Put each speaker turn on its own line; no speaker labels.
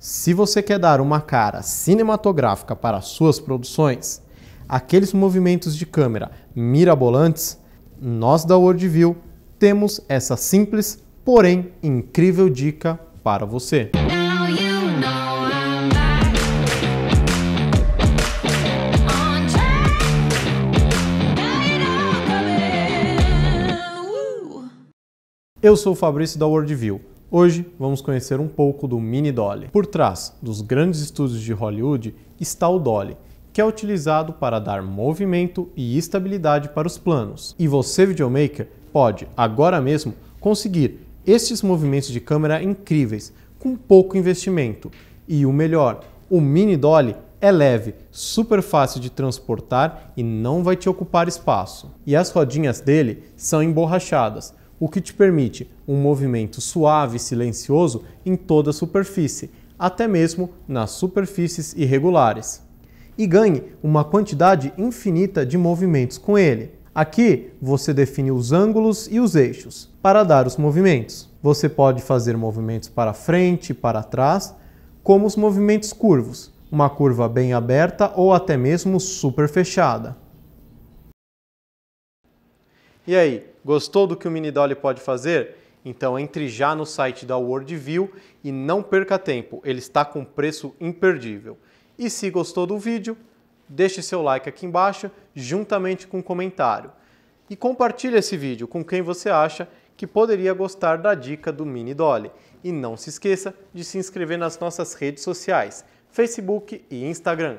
Se você quer dar uma cara cinematográfica para suas produções, aqueles movimentos de câmera mirabolantes, nós da Worldview temos essa simples, porém incrível dica para você. Eu sou o Fabrício da Worldview. Hoje vamos conhecer um pouco do Mini Dolly. Por trás dos grandes estúdios de Hollywood está o Dolly, que é utilizado para dar movimento e estabilidade para os planos. E você, videomaker, pode agora mesmo conseguir estes movimentos de câmera incríveis com pouco investimento. E o melhor, o Mini Dolly é leve, super fácil de transportar e não vai te ocupar espaço. E as rodinhas dele são emborrachadas, o que te permite um movimento suave e silencioso em toda a superfície, até mesmo nas superfícies irregulares. E ganhe uma quantidade infinita de movimentos com ele. Aqui você define os ângulos e os eixos para dar os movimentos. Você pode fazer movimentos para frente e para trás, como os movimentos curvos, uma curva bem aberta ou até mesmo super fechada. E aí, gostou do que o Mini Dolly pode fazer? Então entre já no site da Worldview e não perca tempo, ele está com preço imperdível. E se gostou do vídeo, deixe seu like aqui embaixo, juntamente com um comentário. E compartilhe esse vídeo com quem você acha que poderia gostar da dica do Mini Dolly. E não se esqueça de se inscrever nas nossas redes sociais, Facebook e Instagram.